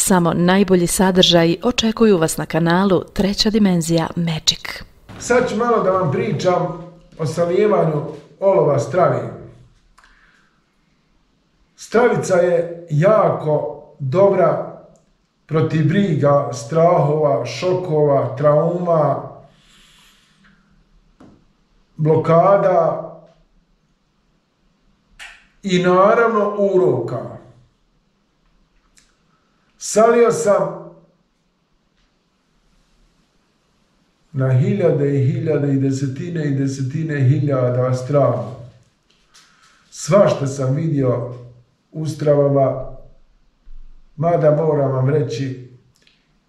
Samo najbolji sadržaji očekuju vas na kanalu Treća dimenzija Magic. Sad ću malo da vam pričam o salijevanju olova stravi. Stravica je jako dobra protiv briga, strahova, šokova, trauma, blokada i naravno uroka. Salio sam na hiljade i hiljade i desetine i desetine hiljada strava. Svašta sam vidio u stravama, mada moram vam reći,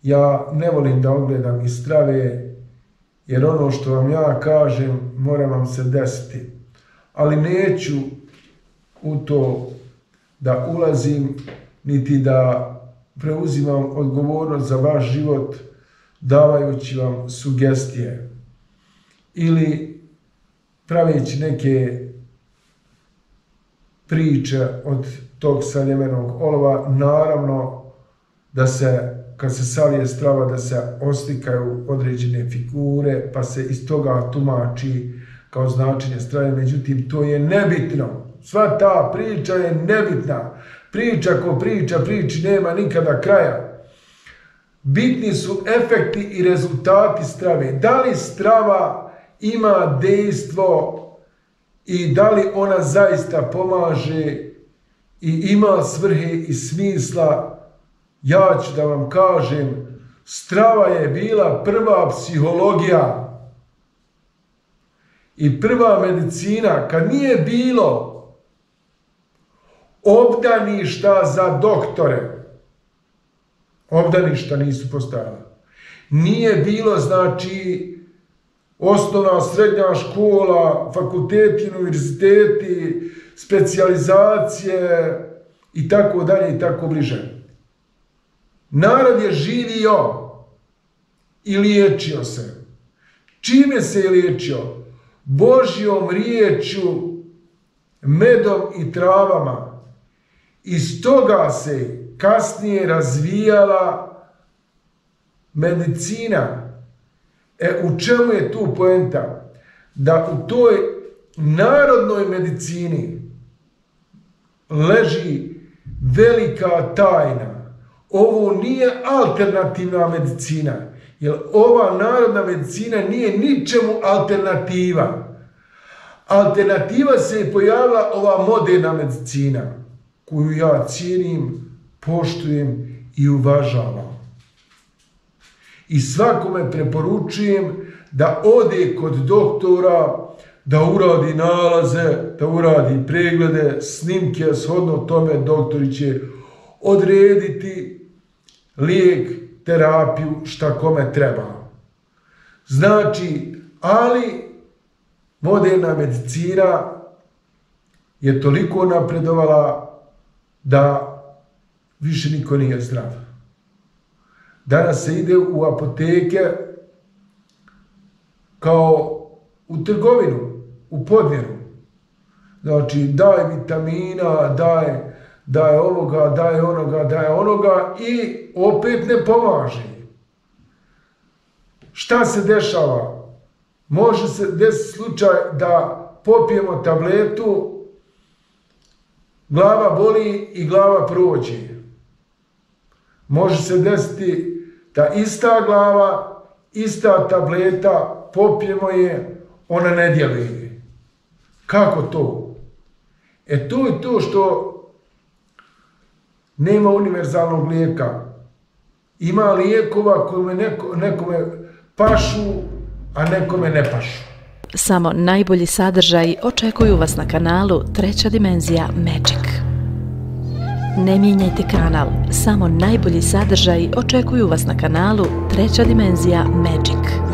ja ne volim da ogledam iz strave, jer ono što vam ja kažem mora vam se desiti. Ali neću u to da ulazim, niti da preuzimam odgovornost za vaš život davajući vam sugestije ili praveći neke priče od tog saljemenog olova, naravno da se, kad se salije strava, da se oslikaju određene figure, pa se iz toga tumači kao značenje strave, međutim, to je nebitno. Sva ta priča je nebitna. Priča ko priča, priči nema nikada kraja. Bitni su efekti i rezultati strave. Da li strava ima dejstvo i da li ona zaista pomaže i ima svrhe i smisla, ja ću da vam kažem, strava je bila prva psihologija i prva medicina, kad nije bilo obdaništa za doktore. Obdaništa nisu postojala. Nije bilo, znači, osnovna, srednja škola, fakulteti, univerziteti, specijalizacije i tako dalje i tako bliže. Narod je živio i liječio se. Čime se je liječio? Božjom riječu, medom i travama. Iz toga se kasnije razvijala medicina. E, u čemu je tu poenta? Da u toj narodnoj medicini leži velika tajna. Ovo nije alternativna medicina, jer ova narodna medicina nije ničemu alternativa. Alternativa se je pojavila ova moderna medicina koju ja cijenim, poštujem i uvažavam. I svakome preporučujem da ode kod doktora, da uradi nalaze, da uradi preglede, snimke, shodno tome doktori će odrediti lijek, terapiju, šta kome treba. Znači, ali moderna medicina je toliko napredovala da više niko nije zdrav. Danas se ide u apoteke kao u trgovinu, u podmjeru. Znači, daj vitamina, daj, daj ovoga, daj onoga, daj onoga i opet ne pomaže. Šta se dešava? Može se desiti slučaj da popijemo tabletu glava boli i glava prođe. Može se desiti da ista glava, ista tableta, popijemo je, ona ne djeluje. Kako to? E to je to što nema univerzalnog lijeka. Ima lijekova neko, nekome pašu, a nekome ne pašu. Samo najbolji sadržaji očekuju vas na kanalu Treća dimenzija Magic. Ne mijenjajte kanal, samo najbolji sadržaji očekuju vas na kanalu Treća dimenzija Magic.